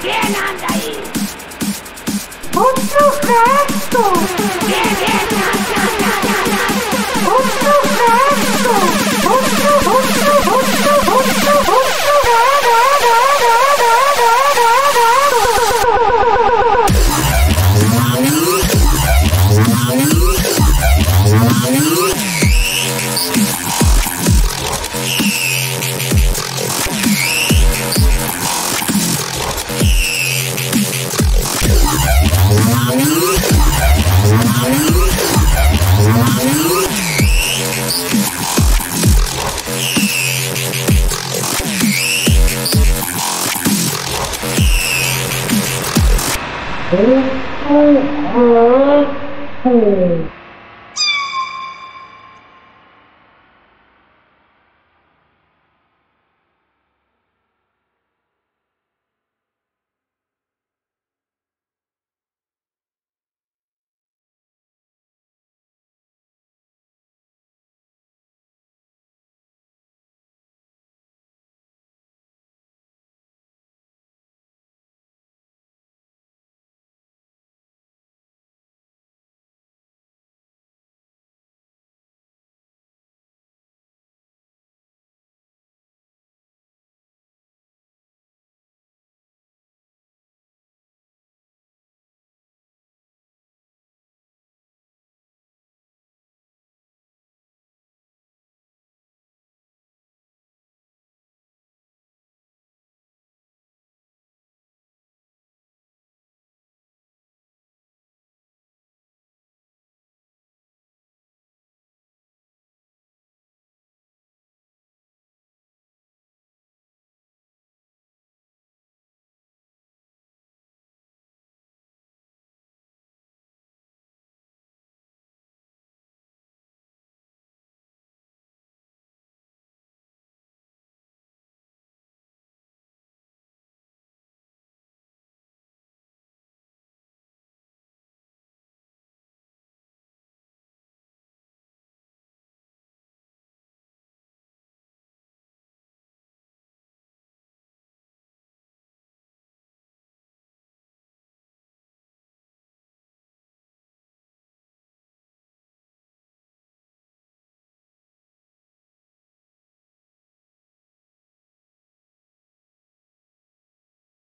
¿Quién anda ahí? ¡Otro gato! ¡Bien, bien! คุ้ม